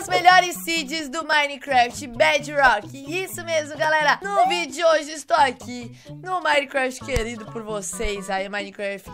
as melhores seeds do Minecraft Bedrock. Isso mesmo, galera. No vídeo de hoje estou aqui no Minecraft querido por vocês. Aí, Minecraft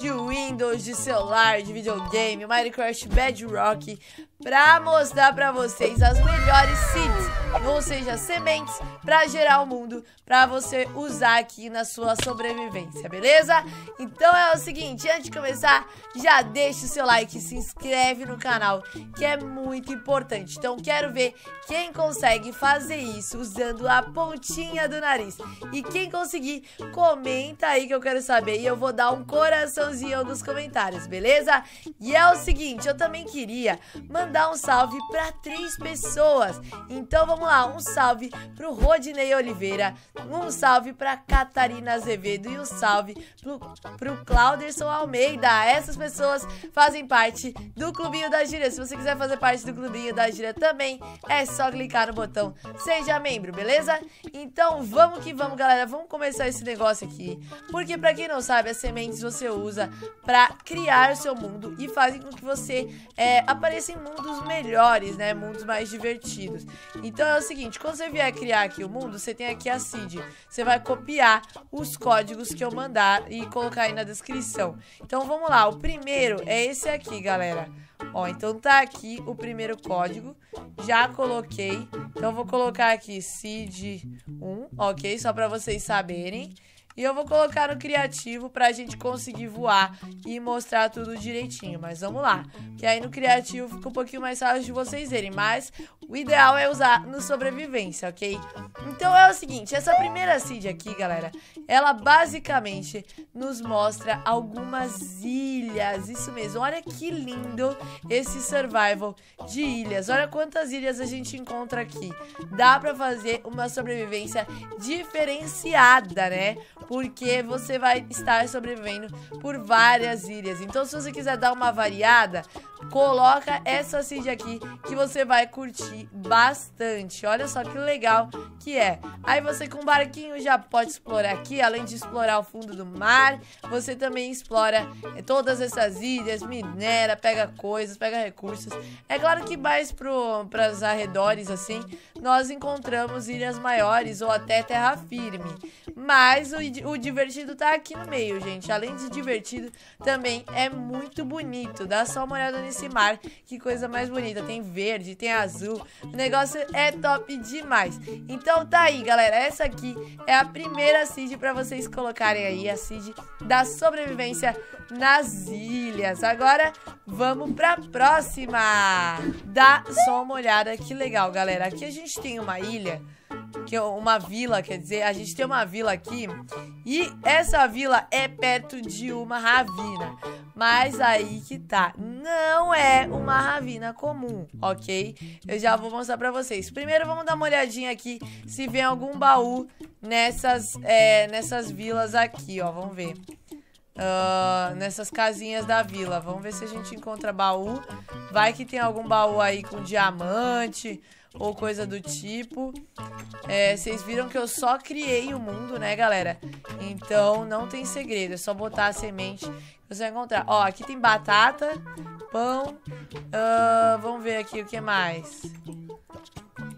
de Windows, de celular, de videogame, Minecraft Bedrock para mostrar para vocês as melhores seeds, ou seja, sementes para gerar o mundo, para você usar aqui na sua sobrevivência, beleza? Então é o seguinte, antes de começar, já deixa o seu like, se inscreve no canal, que é muito importante. Então quero ver quem consegue fazer isso usando a pontinha do nariz. E quem conseguir, comenta aí que eu quero saber e eu vou dar um coraçãozinho nos comentários, beleza? E é o seguinte, eu também queria mandar um salve para três pessoas. Então vamos lá, um salve pro Rodinei Oliveira, um salve para Catarina Azevedo e um salve pro, pro Clauderson Almeida. Essas pessoas fazem parte do Clubinho da Gíria. Se você quiser fazer parte do Clubinho da Gíria também, é só clicar no botão Seja Membro, beleza? Então vamos que vamos, galera. Vamos começar esse negócio aqui. Porque pra quem não sabe, as sementes você usa pra criar o seu mundo e fazem com que você é, apareça em mundos melhores, né? Mundos mais divertidos. Então é o seguinte, quando você vier criar aqui o mundo, você tem aqui a seed. Você vai copiar os códigos que eu mandar e colocar aí na descrição. Então vamos lá, o primeiro é esse aqui, galera. Ó, então tá aqui o primeiro código. Já coloquei. Então vou colocar aqui seed 1, ok? Só pra vocês saberem. E eu vou colocar no criativo pra gente conseguir voar e mostrar tudo direitinho. Mas vamos lá. Que aí no criativo fica um pouquinho mais fácil de vocês verem. Mas o ideal é usar no sobrevivência, ok? Então é o seguinte, essa primeira seed aqui, galera, ela basicamente nos mostra algumas ilhas. Isso mesmo, olha que lindo esse survival de ilhas. Olha quantas ilhas a gente encontra aqui. Dá pra fazer uma sobrevivência diferenciada, né? Porque você vai estar sobrevivendo por várias ilhas. Então, se você quiser dar uma variada, coloca essa seed aqui que você vai curtir bastante. Olha só que legal que é. Aí você com barquinho já pode explorar aqui, além de explorar o fundo do mar, você também explora todas essas ilhas, minera, pega coisas, pega recursos. É claro que mais para os arredores assim, nós encontramos ilhas maiores ou até terra firme. Mas o, o divertido tá aqui no meio, gente. Além de divertido, também é muito bonito. Dá só uma olhada nesse mar. Que coisa mais bonita. Tem verde, tem azul. O negócio é top demais. Então tá aí, galera. Essa aqui é a primeira seed pra vocês colocarem aí. A seed da sobrevivência nas ilhas. Agora vamos pra próxima. Dá só uma olhada. Que legal, galera. Aqui a gente tem uma ilha que é uma vila, quer dizer, a gente tem uma vila aqui e essa vila é perto de uma ravina. Mas aí que tá, não é uma ravina comum, ok? Eu já vou mostrar pra vocês. Primeiro vamos dar uma olhadinha aqui se vem algum baú nessas, é, nessas vilas aqui, ó, vamos ver. Uh, nessas casinhas da vila. Vamos ver se a gente encontra baú. Vai que tem algum baú aí com diamante ou coisa do tipo. É, vocês viram que eu só criei o mundo, né, galera? Então não tem segredo, é só botar a semente que você vai encontrar. Ó, aqui tem batata, pão. Uh, vamos ver aqui o que mais.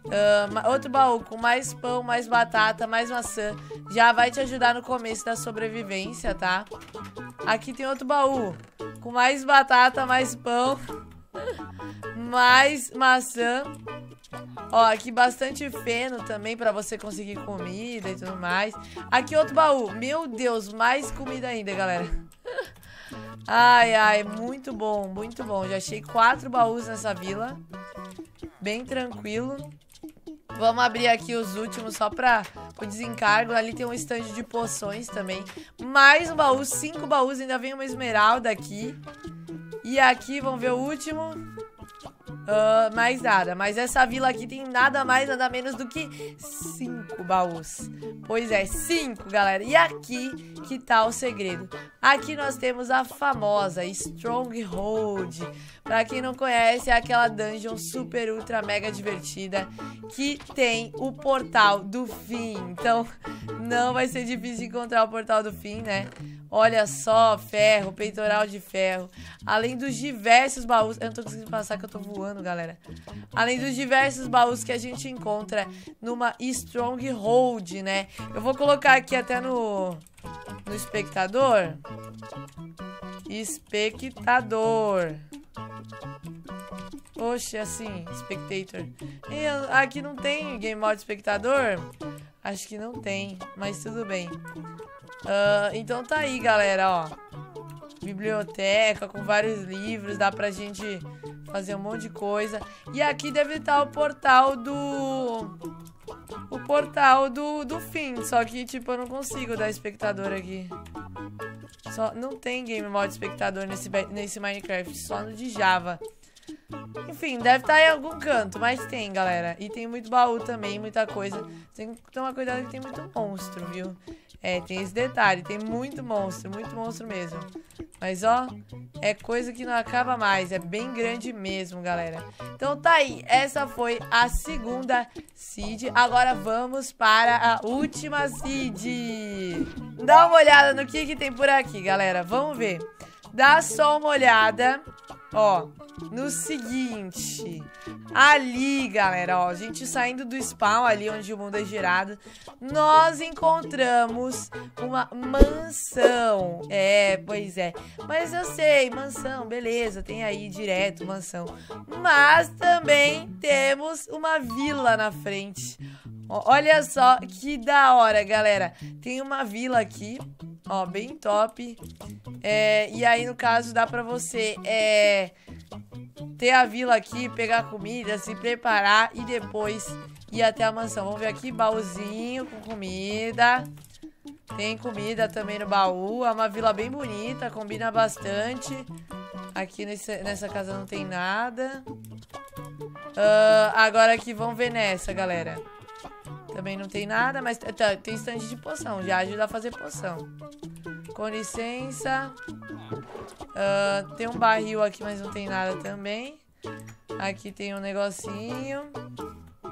Uh, outro baú com mais pão, mais batata, mais maçã. Já vai te ajudar no começo da sobrevivência, tá? Aqui tem outro baú com mais batata, mais pão, mais maçã. Ó, aqui bastante feno também pra você conseguir comida e tudo mais. Aqui outro baú. Meu Deus, mais comida ainda, galera. Ai, ai, muito bom, muito bom. Já achei quatro baús nessa vila. Bem tranquilo. Vamos abrir aqui os últimos só pra o desencargo. Ali tem um estande de poções também. Mais um baú, cinco baús. Ainda vem uma esmeralda aqui. E aqui, vamos ver o último. Uh, mais nada. Mas essa vila aqui tem nada mais, nada menos do que cinco. baús. Pois é, cinco, galera. E aqui que tá o segredo. Aqui nós temos a famosa Stronghold. Pra quem não conhece, é aquela dungeon super, ultra, mega divertida que tem o portal do fim. Então, não vai ser difícil encontrar o portal do fim, né? Olha só, ferro, peitoral de ferro. Além dos diversos baús... Eu não tô conseguindo passar que eu tô voando, galera. Além dos diversos baús que a gente encontra numa Stronghold, né? Eu vou colocar aqui até no... No espectador. Espectador. Oxe, assim, spectator. Aqui não tem game mode espectador? Acho que não tem, mas tudo bem. Uh, então tá aí, galera, ó. Biblioteca com vários livros, dá pra gente fazer um monte de coisa. E aqui deve estar o portal do... O portal do, do fim, só que, tipo, eu não consigo dar espectador aqui. Só, não tem game mode espectador nesse, nesse Minecraft, só no de Java. Enfim, deve estar em algum canto, mas tem, galera. E tem muito baú também, muita coisa. Tem que tomar cuidado que tem muito monstro, viu? É, tem esse detalhe, tem muito monstro, muito monstro mesmo. Mas, ó, é coisa que não acaba mais, é bem grande mesmo, galera. Então tá aí, essa foi a segunda seed. Agora vamos para a última seed. Dá uma olhada no que, que tem por aqui, galera. Vamos ver. Dá só uma olhada Ó, no seguinte, ali, galera, ó, a gente saindo do spawn, ali onde o mundo é girado, nós encontramos uma mansão. É, pois é. Mas eu sei, mansão, beleza, tem aí direto mansão. Mas também temos uma vila na frente. Olha só que da hora, galera. Tem uma vila aqui, ó, bem top. É, e aí, no caso, dá pra você é, ter a vila aqui, pegar comida, se preparar e depois ir até a mansão. Vamos ver aqui, baúzinho com comida. Tem comida também no baú. É uma vila bem bonita, combina bastante. Aqui nesse, nessa casa não tem nada. Uh, agora aqui, vamos ver nessa, galera. Também não tem nada, mas tá, tem estande de poção. Já ajuda a fazer poção. Com licença. Uh, tem um barril aqui, mas não tem nada também. Aqui tem um negocinho.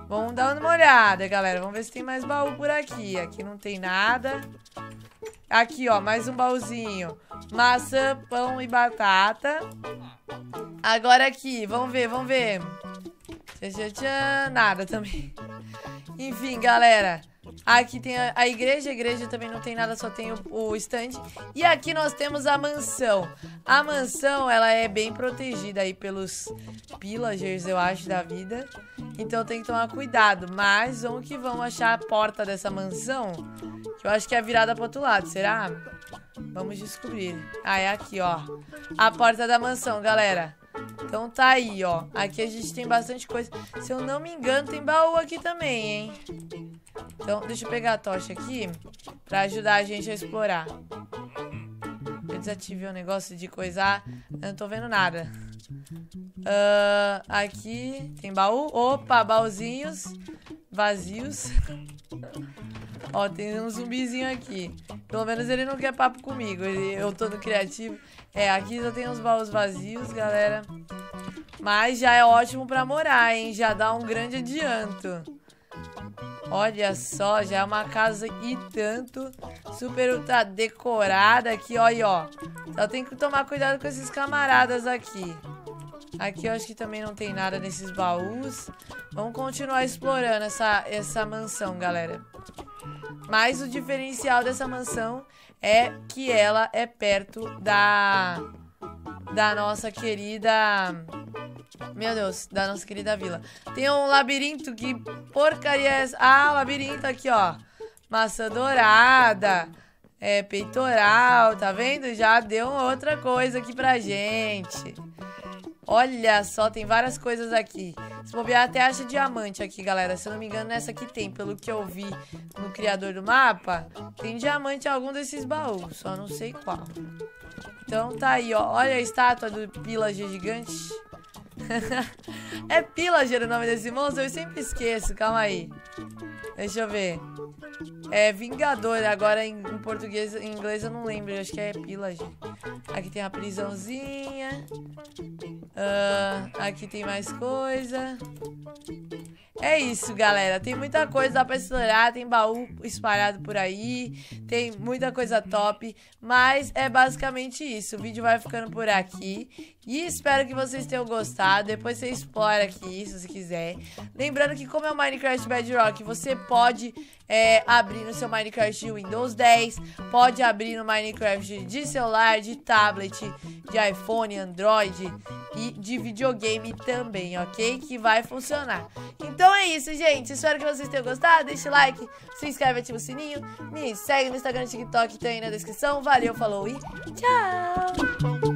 Vamos dar uma olhada, galera. Vamos ver se tem mais baú por aqui. Aqui não tem nada. Aqui, ó, mais um baúzinho. Maçã, pão e batata. Agora aqui, vamos ver, vamos ver. Nada também. Enfim, galera. Aqui tem a, a, igreja, a igreja também não tem nada, só tem o, o stand. E aqui nós temos a mansão. A mansão, ela é bem protegida aí pelos pillagers, eu acho, da vida. Então tem que tomar cuidado. Mas vamos que vamos achar a porta dessa mansão. Que eu acho que é virada pro outro lado, será? Vamos descobrir. Ah, é aqui, ó. A porta da mansão, galera. Então tá aí, ó. Aqui a gente tem bastante coisa. Se eu não me engano, tem baú aqui também, hein? Então, deixa eu pegar a tocha aqui pra ajudar a gente a explorar. Eu desativei o negócio de coisar. Eu não tô vendo nada. Uh, aqui tem baú. Opa, baúzinhos vazios. Ó, tem um zumbizinho aqui. Pelo menos ele não quer papo comigo. Ele, eu tô no criativo. É, aqui só tem uns baús vazios, galera. Mas já é ótimo pra morar, hein? Já dá um grande adianto. Olha só, já é uma casa e tanto. Super ultra decorada aqui, olha, ó. Só tem que tomar cuidado com esses camaradas aqui. Aqui eu acho que também não tem nada nesses baús. Vamos continuar explorando essa, essa mansão, galera. Mas o diferencial dessa mansão é que ela é perto da da nossa querida meu Deus, da nossa querida vila. Tem um labirinto, que porcaria é essa? Ah, labirinto aqui, ó. Maçã dourada. É, peitoral, tá vendo? Já deu outra coisa aqui pra gente. Olha só, tem várias coisas aqui. Se bobear, até acha diamante aqui, galera. Se eu não me engano, nessa aqui tem. Pelo que eu vi no criador do mapa, tem diamante em algum desses baús. Só não sei qual. Então tá aí, ó. Olha a estátua do pillager gigante. é Pillager o nome desse monstro? Eu sempre esqueço, calma aí. Deixa eu ver. É Vingador, agora em, em, português, em inglês eu não lembro, acho que é Pillager. Aqui tem a prisãozinha. Uh, aqui tem mais coisa. É isso, galera. Tem muita coisa dá pra explorar. Tem baú espalhado por aí. Tem muita coisa top. Mas é basicamente isso. O vídeo vai ficando por aqui. E espero que vocês tenham gostado. Depois você explora aqui, se você quiser. Lembrando que como é o Minecraft Bedrock, você pode é, abrir no seu Minecraft de Windows 10. Pode abrir no Minecraft de celular, de tablet, de iPhone, Android e de videogame também, ok? Que vai funcionar. Então é isso, gente. Espero que vocês tenham gostado. Deixa o like, se inscreve, ativa o sininho. Me segue no Instagram TikTok, tem aí na descrição. Valeu, falou e tchau!